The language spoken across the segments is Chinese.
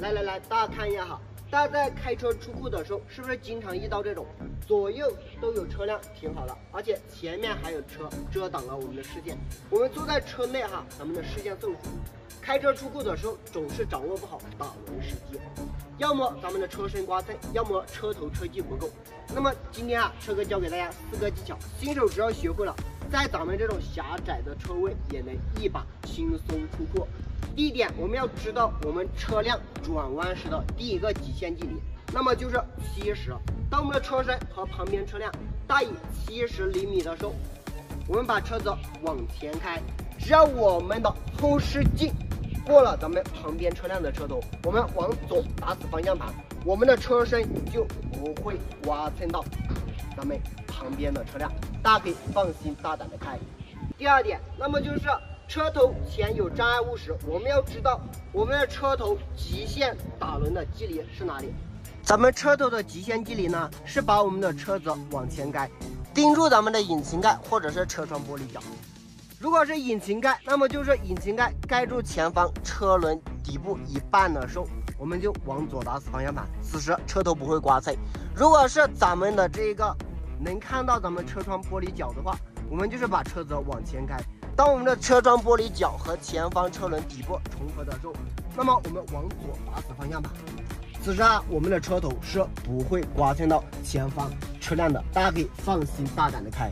来来来，大家看一下哈，大家在开车出库的时候，是不是经常遇到这种左右都有车辆停好了，而且前面还有车遮挡了我们的视线？我们坐在车内哈，咱们的视线受阻。开车出库的时候，总是掌握不好打轮时机，要么咱们的车身刮蹭，要么车头车距不够。那么今天啊，车哥教给大家四个技巧，新手只要学会了，在咱们这种狭窄的车位也能一把轻松出库。第一点，我们要知道我们车辆转弯时的第一个极限距离，那么就是七十。当我们的车身和旁边车辆大于七十厘米的时候，我们把车子往前开，只要我们的后视镜。过了咱们旁边车辆的车头，我们往左打死方向盘，我们的车身就不会刮蹭到咱们旁边的车辆，大家可以放心大胆的开。第二点，那么就是车头前有障碍物时，我们要知道我们的车头极限打轮的距离是哪里？咱们车头的极限距离呢，是把我们的车子往前开，盯住咱们的引擎盖或者是车窗玻璃角。如果是引擎盖，那么就是引擎盖盖住前方车轮底部一半的时候，我们就往左打死方向盘，此时车头不会刮蹭。如果是咱们的这个能看到咱们车窗玻璃角的话，我们就是把车子往前开。当我们的车窗玻璃角和前方车轮底部重合的时候，那么我们往左打死方向盘，此时啊，我们的车头是不会刮蹭到前方车辆的，大家可以放心大胆的开。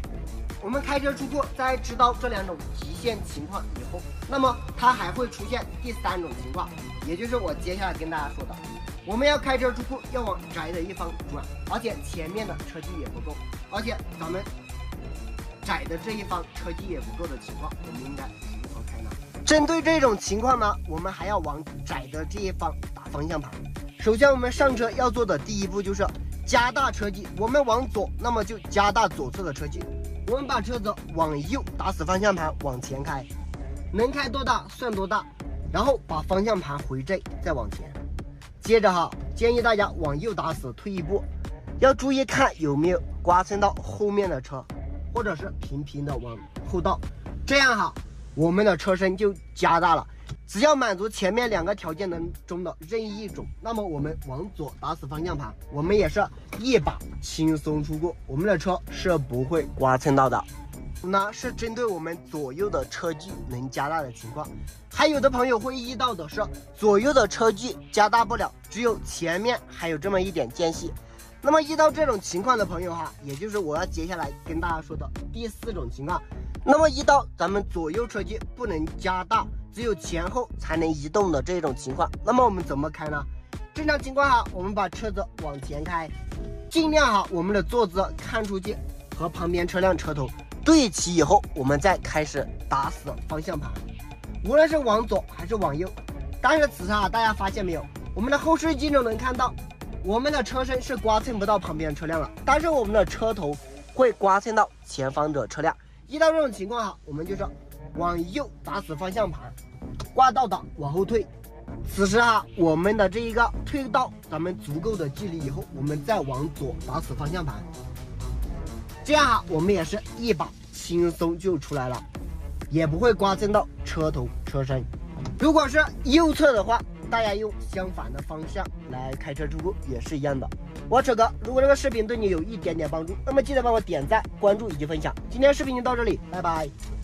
我们开车出库，在知道这两种极限情况以后，那么它还会出现第三种情况，也就是我接下来跟大家说的，我们要开车出库，要往窄的一方转，而且前面的车距也不够，而且咱们窄的这一方车距也不够的情况，我们应该如何开呢？针对这种情况呢，我们还要往窄的这一方打方向盘。首先，我们上车要做的第一步就是加大车距，我们往左，那么就加大左侧的车距。我们把车子往右打死方向盘，往前开，能开多大算多大，然后把方向盘回正，再往前。接着哈，建议大家往右打死，退一步，要注意看有没有刮蹭到后面的车，或者是平平的往后倒，这样哈，我们的车身就加大了。只要满足前面两个条件当中的任意一种，那么我们往左打死方向盘，我们也是一把轻松出库，我们的车是不会刮蹭到的。那是针对我们左右的车距能加大的情况，还有的朋友会遇到的是左右的车距加大不了，只有前面还有这么一点间隙。那么遇到这种情况的朋友哈，也就是我要接下来跟大家说的第四种情况。那么遇到咱们左右车距不能加大。只有前后才能移动的这种情况，那么我们怎么开呢？正常情况下，我们把车子往前开，尽量哈，我们的坐姿看出去和旁边车辆车头对齐以后，我们再开始打死方向盘，无论是往左还是往右。但是此时啊，大家发现没有，我们的后视镜中能看到，我们的车身是刮蹭不到旁边车辆了，但是我们的车头会刮蹭到前方的车辆。遇到这种情况哈，我们就是往右打死方向盘。挂倒档往后退，此时啊，我们的这一个退到咱们足够的距离以后，我们再往左打死方向盘，这样哈，我们也是一把轻松就出来了，也不会刮蹭到车头车身。如果是右侧的话，大家用相反的方向来开车出库也是一样的。我车哥，如果这个视频对你有一点点帮助，那么记得帮我点赞、关注以及分享。今天视频就到这里，拜拜。